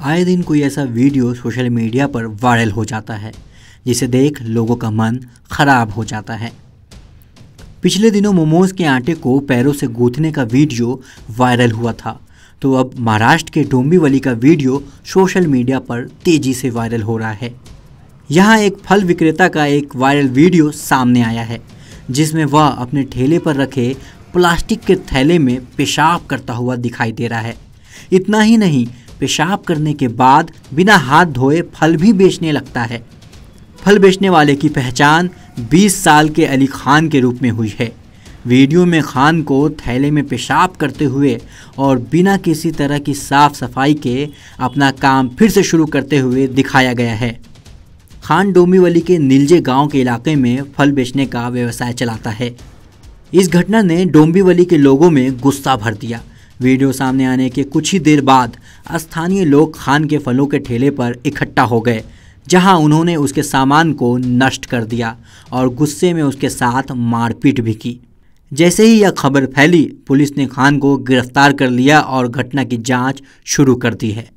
आए दिन कोई ऐसा वीडियो सोशल मीडिया पर वायरल हो जाता है, जिसे देख लोगों का मन खराब हो जाता है। पिछले दिनों मोमोज के आटे को पैरों से गूंथने का वीडियो वायरल हुआ था तो अब महाराष्ट्र के डोंबिवली का वीडियो सोशल मीडिया पर तेज़ी से वायरल हो रहा है। यहाँ एक फल विक्रेता का एक वायरल वीडियो सामने आया है, जिसमें वह अपने ठेले पर रखे प्लास्टिक के थैले में पेशाब करता हुआ दिखाई दे रहा है। इतना ही नहीं पेशाब करने के बाद बिना हाथ धोए फल भी बेचने लगता है। फल बेचने वाले की पहचान 20 साल के अली खान के रूप में हुई है। वीडियो में खान को थैले में पेशाब करते हुए और बिना किसी तरह की साफ़ सफ़ाई के अपना काम फिर से शुरू करते हुए दिखाया गया है। खान डोमीवली के नीलजे गाँव के इलाके में फल बेचने का व्यवसाय चलाता है। इस घटना ने डोंबिवली के लोगों में गुस्सा भर दिया। वीडियो सामने आने के कुछ ही देर बाद स्थानीय लोग खान के फलों के ठेले पर इकट्ठा हो गए, जहाँ उन्होंने उसके सामान को नष्ट कर दिया और गुस्से में उसके साथ मारपीट भी की। जैसे ही यह खबर फैली, पुलिस ने खान को गिरफ़्तार कर लिया और घटना की जाँच शुरू कर दी है।